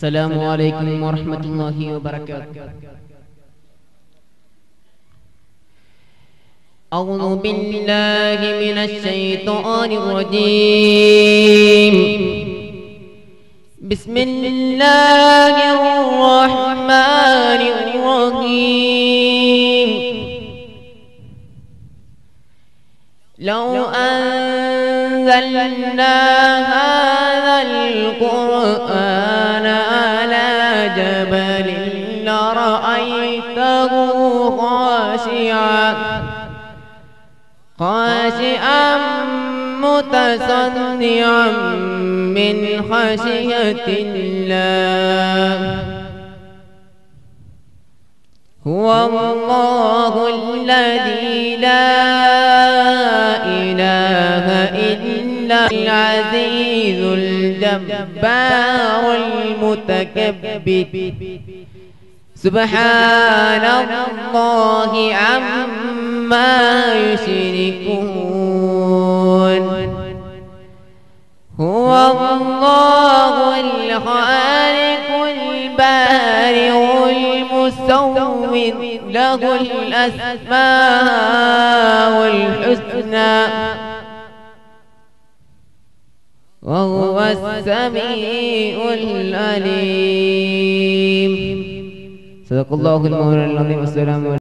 السلام عليكم ورحمة الله وبركاته. أعوذ بالله من الشيطان الرجيم. بسم الله الرحمن الرحيم. لو أنزلنا هذا القرآن جبل لرأيته خاشعا. خاشعا متصدعا من خشية الله. هو الله الذي لا إلا العزيز الجبار المتكبر. سبحان الله عما يشركون. هو الله الخالق البارئ المصور. له الأسماء وهو السميع العليم. صدق الله المولى العظيم. والسلام